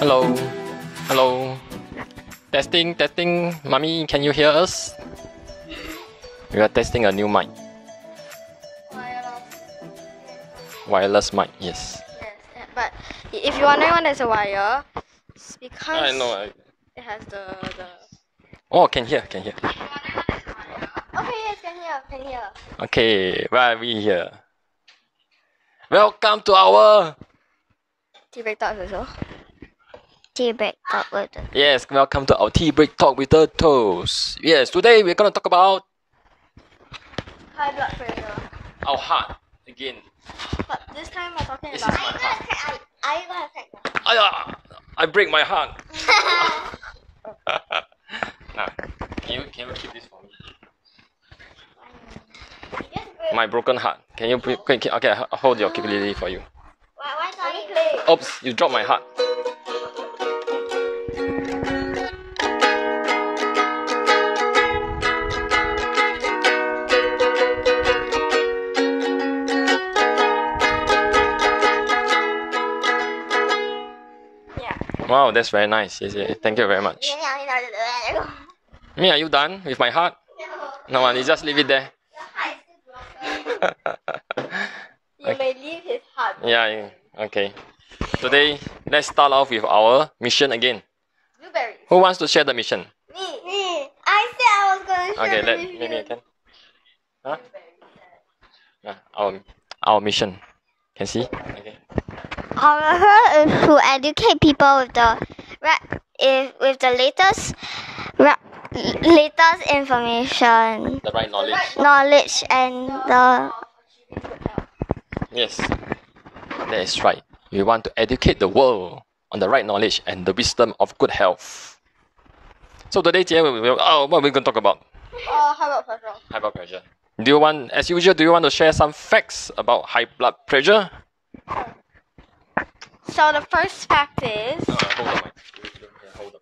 Hello. Hello. Testing, testing. Mommy, can you hear us? We are testing a new mic. Wireless mic, yes. Yes, but if you're wondering why there's a wire, it's because I know. I... it has the the. Oh, can hear, can hear. Okay, yes, can hear, can hear. Okay, where are we here? Welcome to our Tea break talks also. Tea break talk with the. yes, welcome to our tea break talk with the Tohs. Yes, today we're gonna talk about High blood pressure. our heart again. But this time we're talking This about. is my heart. Are you gonna crack now? Aya, I break my heart. now, can you can you keep this for me? My broken heart. Can you bring, okay, okay, I'll hold your ukulele for you. Why, why can't you play? Oops, you dropped my heart. Wow, that's very nice. Yes, yes. Thank you very much. Me, are you done with my heart? No, one. You just leave it there. You may leave his heart. Yeah. Okay. Today, let's start off with our mission again. Blueberries. Who wants to share the mission? Me. Me. I said I was gonna share. Okay, let maybe I can. Huh? Yeah, our our mission. Can see? Okay. Our goal is to educate people with the right, if, with the latest latest information, The right knowledge. knowledge, and the Yes. That is right. We want to educate the world on the right knowledge and the wisdom of good health. So today, Jie, we will, oh, what are we going to talk about? Uh, high blood pressure. High blood pressure. Do you want, as usual, do you want to share some facts about high blood pressure? So the first fact is Uh, hold on, hold on.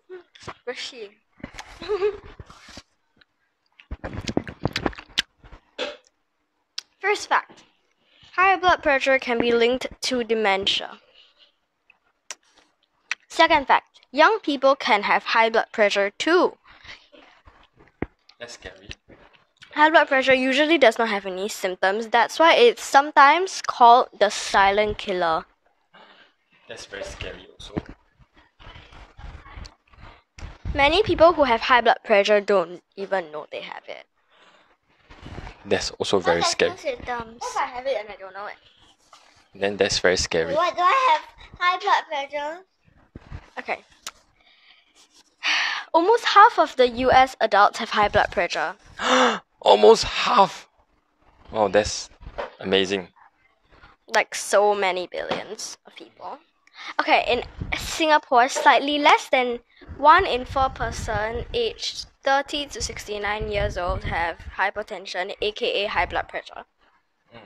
First fact high blood pressure can be linked to dementia. Second fact young people can have high blood pressure too. That's scary. High blood pressure usually does not have any symptoms, that's why it's sometimes called the silent killer. That's very scary also. Many people who have high blood pressure don't even know they have it. That's also very scary. symptoms. If I have it and I don't know it. Then that's very scary. Why do I have high blood pressure? Okay. Almost half of the US adults have high blood pressure. Almost half. Wow, that's amazing. Like so many billions of people. Okay, in Singapore, slightly less than 1 in 4 person aged 30 to 69 years old have hypertension, aka high blood pressure. Mm.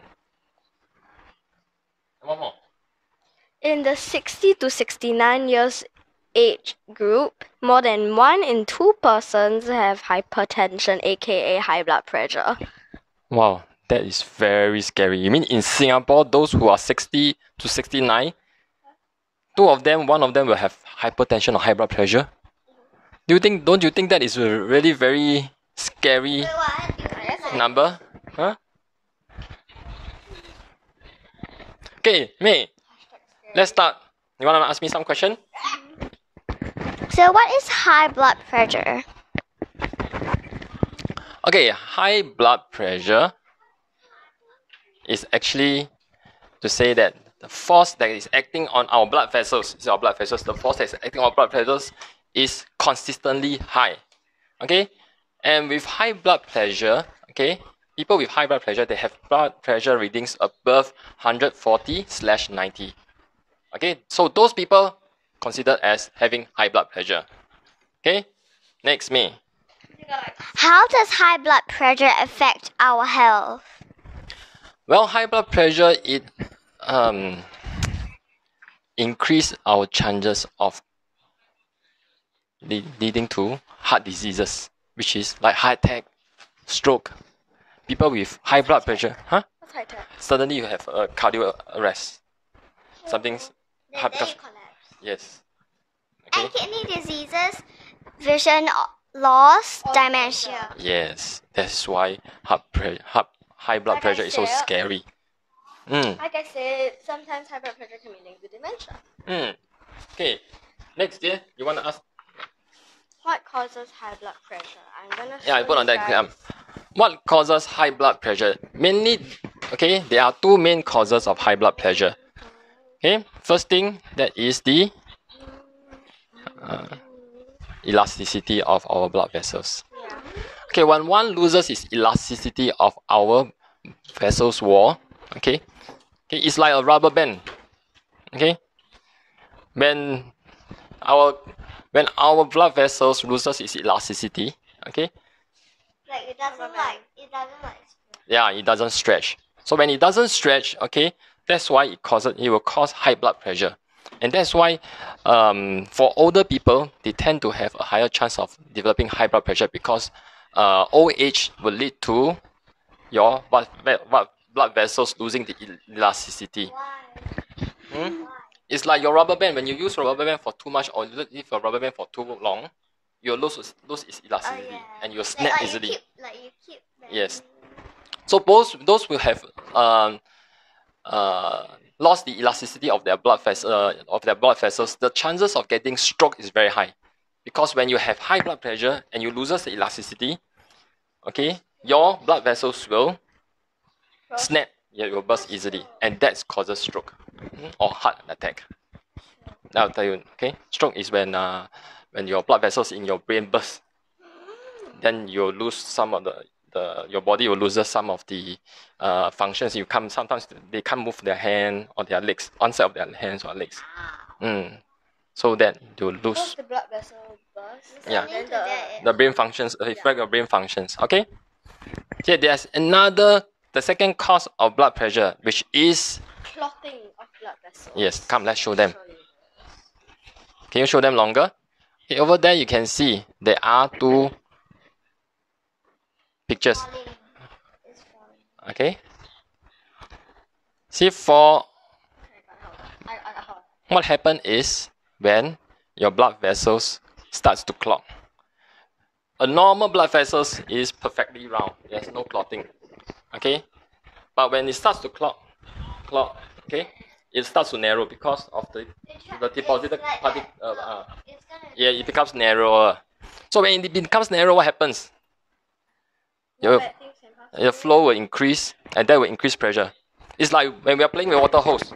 One more. In the 60 to 69 years age group, more than 1 in 2 persons have hypertension, aka high blood pressure. Wow, that is very scary. You mean in Singapore, those who are 60 to 69, two of them, one of them will have hypertension or high blood pressure? Do you think, don't you think that is a really very scary number? Huh? Okay, May, let's start. You want to ask me some question? So, what is high blood pressure? Okay, high blood pressure is actually to say that the force that is acting on our blood vessels, is our blood vessels, the force that is acting on our blood vessels is consistently high. Okay? And with high blood pressure, okay, people with high blood pressure, they have blood pressure readings above 140 slash 90. Okay, so those people considered as having high blood pressure. Okay, next me. How does high blood pressure affect our health? Well, high blood pressure it um increase our chances of le- leading to heart diseases, which is like heart attack, stroke. People with high blood pressure, huh? What's high tech? Suddenly you have a cardio arrest. Something's heart because yes. Okay. And kidney diseases, vision loss, Oh, dementia. Yes, that's why heart pre- heart, high blood Like pressure is so scary. Mm, Like I said, sometimes high blood pressure can be linked to dementia. mm. Okay, next, dear, you want to ask? What causes high blood pressure? I'm gonna. Yeah, I put on that. Um, what causes high blood pressure? Mainly, okay, there are two main causes of high blood pressure. Okay, first thing that is the uh, elasticity of our blood vessels. Yeah. Okay, when one loses its elasticity of our vessel's wall, okay, okay, it's like a rubber band. Okay, when our when our blood vessels loses its elasticity, okay, Like it doesn't like it doesn't like. yeah, it doesn't stretch. So when it doesn't stretch, okay, that's why it causes it will cause high blood pressure, and that's why um, for older people they tend to have a higher chance of developing high blood pressure because uh, old age will lead to your what, what blood vessels losing the elasticity. Hmm? It's like your rubber band. When you use a rubber band for too much or you leave a rubber band for too long, you'll lose lose its Oh elasticity yeah. and you'll snap like easily. You keep, like you keep. Yes. So those those will have um, uh, lost the elasticity of their blood vessel uh, of their blood vessels. The chances of getting stroke is very high, because when you have high blood pressure and you loses the elasticity, okay, your blood vessels will. Snap. Yeah, it will burst easily, and that causes stroke mm, or heart attack. Now I'll tell you. Okay, stroke is when uh, when your blood vessels in your brain burst then you lose some of the, the your body will lose some of the uh, functions. You come sometimes they can't move their hand or their legs, one side of their hands or legs. Mm. So that you will Because lose the blood vessel bursts. Yeah. Then Linked to the, the brain functions, uh, affect your brain functions. Okay. Okay, there's another the second cause of blood pressure, which is clotting of blood vessels. yes. Come, let's show them. Can you show them longer? Okay, over there you can see there are two pictures. Falling. It's falling. Okay. See for what happen is when your blood vessels starts to clot. A normal blood vessels is perfectly round. There's no clotting. Okay? But when it starts to clog clog okay, it starts to narrow because of the the deposited partic- uh, uh, yeah, it becomes narrower. So when it becomes narrow, what happens? Your, Bad things can pass your flow will increase and that will increase pressure. It's like when we are playing with water hose.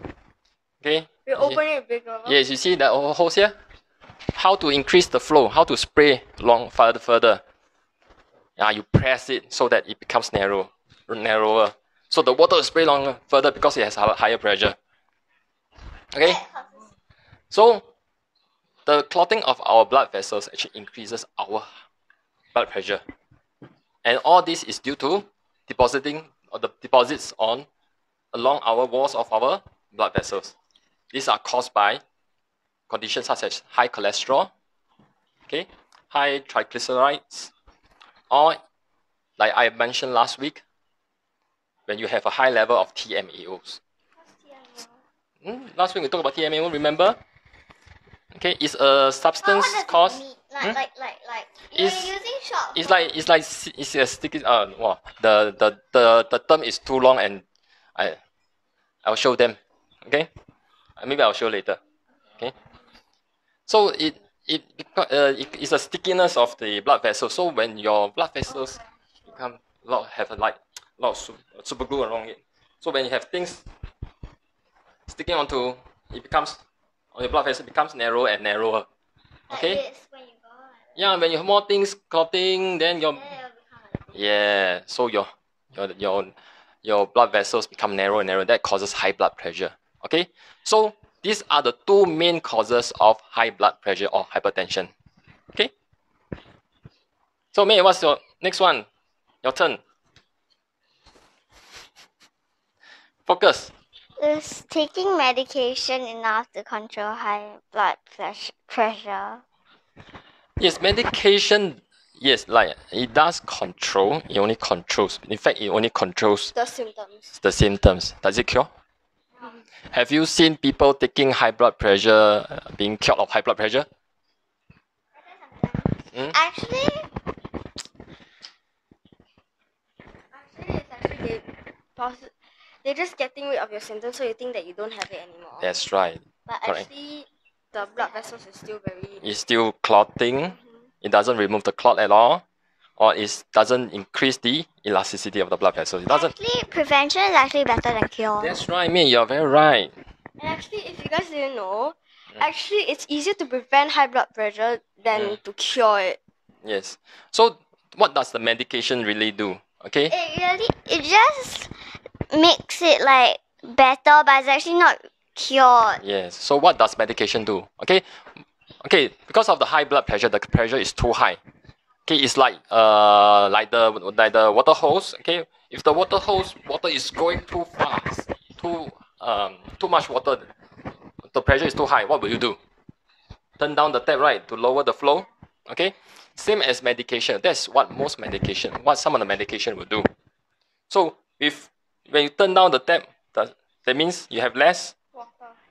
Okay? We open it bigger. Yes, you see that ho- hose here? How to increase the flow, how to spray long further further. Yeah, you press it so that it becomes narrow, narrower. So the water will spray longer further because it has higher pressure. Okay? So the clotting of our blood vessels actually increases our blood pressure. And all this is due to depositing or the deposits on along our walls of our blood vessels. These are caused by conditions such as high cholesterol, okay, high triglycerides, or like I mentioned last week, when you have a high level of TMAOs. Hmm, last week we talked about TMAO, remember? Okay, it's a substance what does it caused. mean? Like, Hmm? like, like, like. You're It's-. It's like it's like it's a sticky. Uh, wow, the, the the the term is too long, and I I'll show them. Okay, Uh, maybe I'll show later. Okay, so it it uh, it's a stickiness of the blood vessels. So when your blood vessels become lot have a like lot of su- super glue around it. So when you have things sticking onto, it becomes on your blood vessel becomes narrower and narrower. Okay. this when you go like Yeah, when you have more things clotting, then your then it'll become like this. yeah, so your your your your blood vessels become narrow and narrow. That causes high blood pressure. Okay, so these are the two main causes of high blood pressure or hypertension. Okay. So May, what's your next one? Your turn. Focus. Is taking medication enough to control high blood pressure? Yes, medication. Yes, like it does control. It only controls. In fact, it only controls The symptoms. the symptoms. Does it cure? Have you seen people taking high blood pressure uh, being cured of high blood pressure? Hmm? Actually, Actually, it's actually they're just getting rid of your symptoms, so you think that you don't have it anymore. That's right. but correct. actually, the blood vessels is still very. It's still clotting. It doesn't remove the clot at all, or it doesn't increase the elasticity of the blood vessels. It doesn't. actually, prevention is actually better than cure. That's right, me. You're very right. And actually, if you guys didn't know, Mm. actually it's easier to prevent high blood pressure than Mm. to cure it. Yes. So, what does the medication really do? Okay. It really, it just makes it like better, but it's actually not cured. Yes. So what does medication do? Okay. Okay. Because of the high blood pressure, the pressure is too high. Okay. It's like uh like the like the water hose. Okay. If the water hose water is going too fast, too um too much water, the pressure is too high. What will you do? Turn down the tap right to lower the flow. Okay. Same as medication. That's what most medication, what some of the medication will do. So if when you turn down the tap, that, that means you have less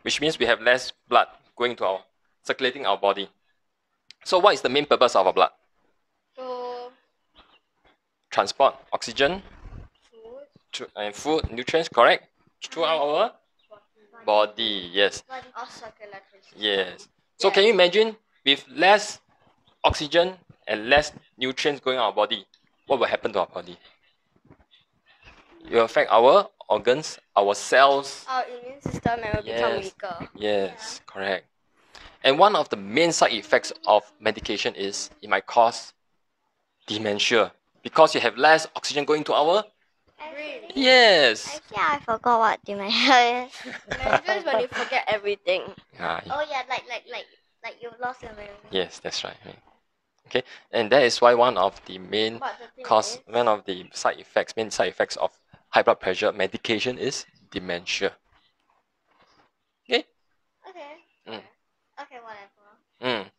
which means we have less blood going to our circulating our body. So what is the main purpose of our blood? So Transport oxygen food, to, and food, nutrients, correct? Throughout our body, yes, or circulatory yes. So can you imagine with less oxygen and less nutrients going our body, what will happen to our body? It will affect our organs, our cells, Our immune system and will become Yes. weaker. Yes, correct. And one of the main side effects of medication is it might cause dementia because you have less oxygen going to our Really? yes. Actually, I forgot what dementia is. Dementia is when you forget everything. Ah, oh yeah, like like like like you lost your memory. yes, that's right. Okay, and that is why one of the main cause, one of the side effects, main side effects of high blood pressure medication is dementia. Okay. Okay. Mm. Okay, whatever. Mm.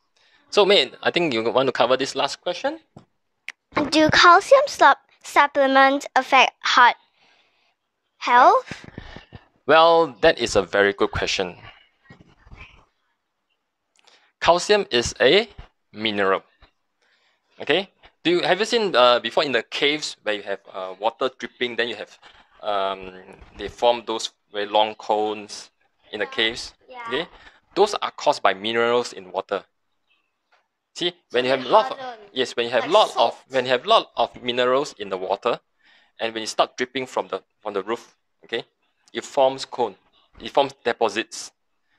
So, mate, I think you want to cover this last question. Do calcium sup- supplements affect heart health? Well, that is a very good question. Calcium is a mineral. Okay. Do you have you seen uh, before in the caves where you have uh, water dripping? Then you have um, they form those very long cones in the caves. Yeah. Okay. Those are caused by minerals in water. See, when you have a lot of, yes, when you have like lot of when you have lot of minerals in the water, and when you start dripping from the from the roof, okay, it forms cone, it forms deposits.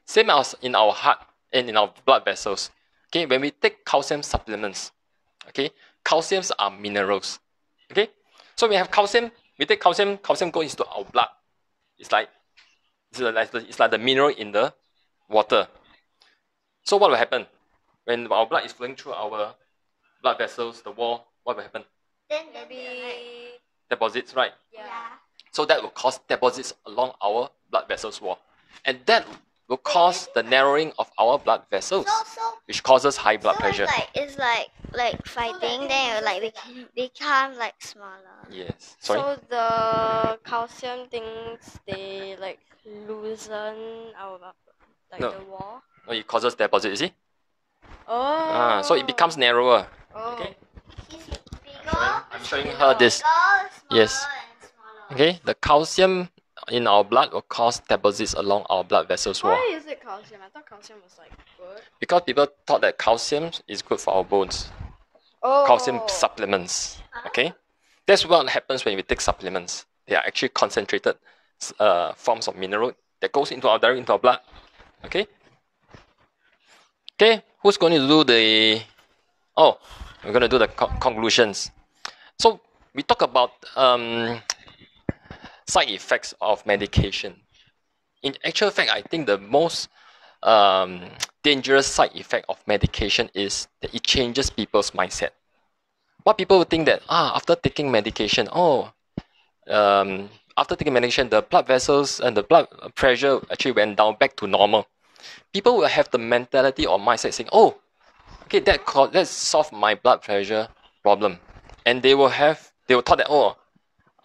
Same as in our heart and in our blood vessels. Okay, when we take calcium supplements, okay, calciums are minerals. Okay, so we have calcium. We take calcium. Calcium goes into our blood. It's like it's like the, it's like the mineral in the water. So what will happen when our blood is flowing through our blood vessels, the wall? What will happen? Then maybe Deposits, right? yeah. So that will cause deposits along our blood vessels wall, and that will cause the narrowing of our blood vessels, So so which causes high blood so pressure. It's like it's like like fighting. Then it will like become, become like smaller. Yes. Sorry. So the calcium things they like loosen our like No. the wall. no, it causes deposit. You see? Oh. Ah, so it becomes narrower. Oh. okay. It's bigger. I'm showing her this. Bigger, Yes. and smaller. Okay, the calcium in our blood will cause deposits along our blood vessels wall. Why is it calcium? I thought calcium was like good. Because people thought that calcium is good for our bones. Oh. Calcium supplements. Okay, that's what happens when we take supplements. They are actually concentrated uh, forms of mineral that goes into our direct into our blood. Okay. Okay, who's going to do the? Oh, we're going to do the co- conclusions. So we talk about um, side effects of medication. In actual fact, I think the most um, dangerous side effect of medication is that it changes people's mindset. What people would think that ah after taking medication, oh, um, after taking medication, the blood vessels and the blood pressure actually went down back to normal. People will have the mentality or mindset saying, oh, okay, that co- that solved my blood pressure problem, and they will have they will thought that oh,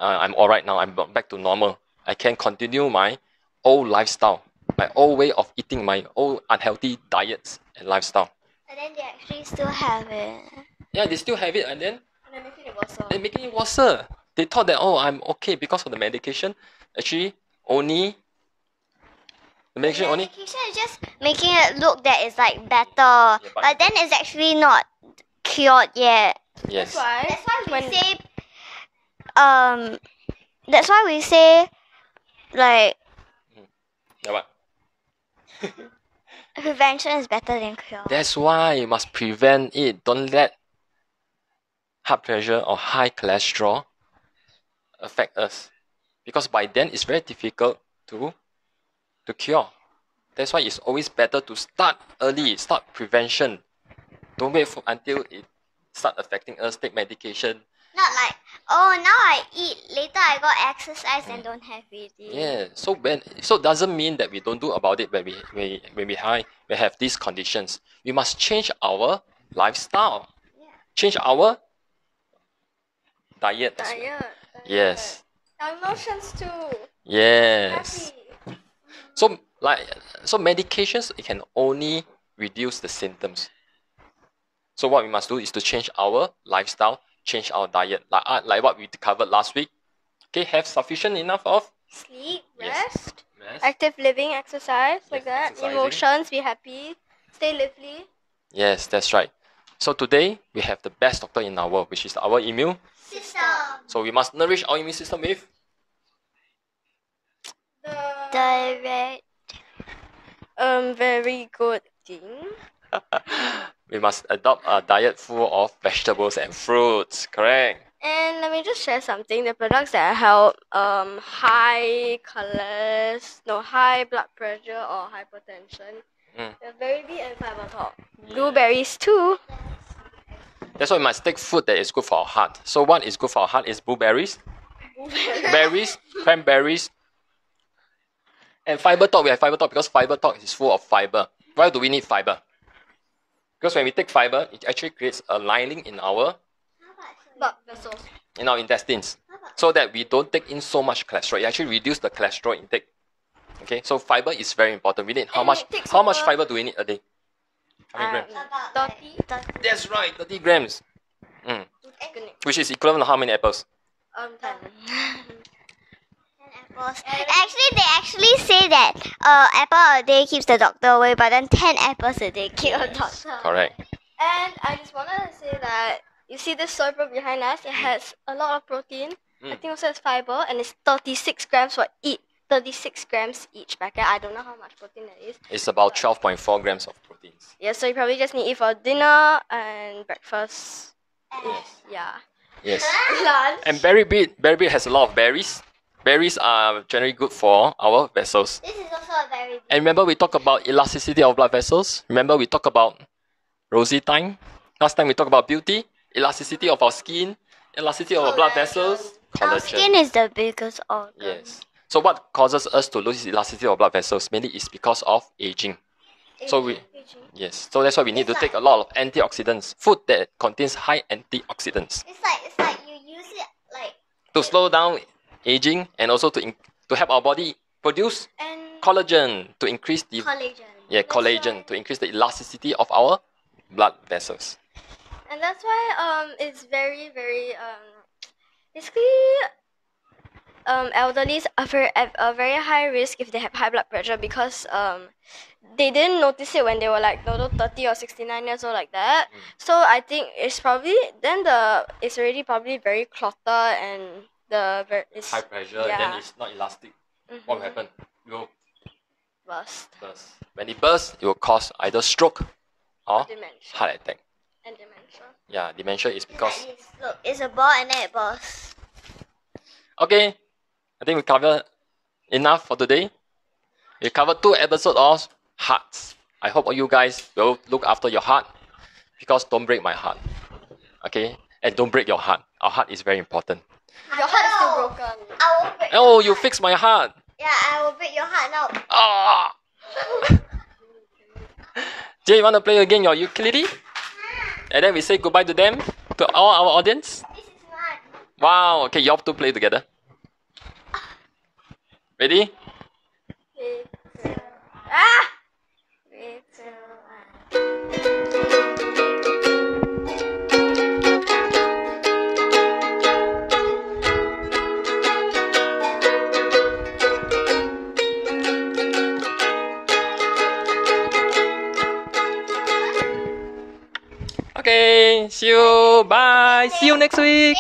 uh, I'm all right now. I'm back to normal. I can continue my old lifestyle, my old way of eating, my old unhealthy diets and lifestyle. And then they actually still have it. Yeah, they still have it, and then And they're making it worse. they're making it worse. They thought that oh, I'm okay because of the medication. Actually, only the medication only. Medication is just making it look that it's like better, but- but then it's actually not cured yet. Yes. That's why. That's why we when- say, um, that's why we say, like Yeah, what? prevention is better than cure. That's why you must prevent it. Don't let heart pressure or high cholesterol affect us. Because by then it's very difficult to to cure. That's why it's always better to start early, start prevention. Don't wait for until it start affecting us, take medication. Not like oh now I eat later I got exercise and don't have it. Yeah. So when so doesn't mean that we don't do about it when we we when we high we have these conditions. We must change our lifestyle. Yeah. Change our diet. well. Diet. Yes. Our emotions too. Yes. Happy. So like so medications it can only reduce the symptoms. So what we must do is to change our lifestyle, change our diet, like uh, like what we covered last week. Okay, have sufficient enough of Sleep, Yes. rest, rest. active living, exercise, like Yes, that. exercising. Emotions, be happy, stay lively. Yes, that's right. So today we have the best doctor in our world, which is our immune. System. So we must nourish our immune system with The Direct. um very good thing. We must adopt a diet full of vegetables and fruits. Correct. And let me just share something. The products that help um high colors, no high blood pressure or hypertension. Mm. The berry beet and fiber top. Blueberries too. That's why we must take food that is good for our heart. So what is good for our heart is blueberries, berries, cranberries, and fiber top. We have fiber top because fiber top is full of fiber. Why do we need fiber? Because when we take fiber, it actually creates a lining in our blood vessels. in our intestines, so that we don't take in so much cholesterol. It actually reduce the cholesterol intake. Okay, so fiber is very important. We need how And much? How much fiber do we need a day? How many Um, grams? About Thirty. like, That's right, thirty grams. Mm. Which is equivalent to how many apples? Um, ten. apples. Actually, they actually say that uh, apple a day keeps the doctor away, but then ten apples a day keep the doctor. Correct. And I just wanted to say that you see this soy probe behind us. It has a lot of protein. I Mm. think also has fiber, and it's 36 grams for each. 36 grams each packet. I don't know how much protein that is. It's about twelve point four grams of proteins. Yeah, so you probably just need it for dinner and breakfast. Yes. Yeah. Yes. Lunch. And berry beet, berry beet has a lot of berries. Berries are generally good for our vessels. This is also a very And remember we talked about elasticity of blood vessels. Remember we talked about rosy time. Last time we talked about beauty, elasticity of our skin, elasticity of our blood vessels, collagen. Our skin is the biggest organ. Yes. So what causes us to lose elasticity of blood vessels mainly is because of aging. So we yes. So that's why we need to take a lot of antioxidants. Food that contains high antioxidants It's like it's like you use it like to slow down aging and also to in, to help our body produce And collagen to increase the collagen. yeah collagen to increase the elasticity of our blood vessels. and that's why um it's very very um basically um elderlies are very at a very high risk if they have high blood pressure because um they didn't notice it when they were like no, no, 30 or 69 years old like that so i think it's probably then the it's already probably very cluttered and the very it's High pressure yeah. then it's not elastic. What will mhm, happen? It will burst burst. When it bursts, it will cause either stroke or dementia heart attack. and dementia Yeah, dementia is because Like. Look, it's a ball and then it bursts. Okay, I think we covered enough for today. We covered two episodes of hearts. I hope you guys will look after your heart because don't break my heart. Okay, and don't break your heart. Our heart is very important. Your heart is still broken I will break. Oh, your you heart. fixed my heart. Yeah, I will break your heart now. Ah. Jay, you want to play again your ukulele? And then we say goodbye to them, to all our audience. This is mine. Wow. Okay, you have to play together. Ready? Three, two, ah! Okay, see you. Bye. See you next week.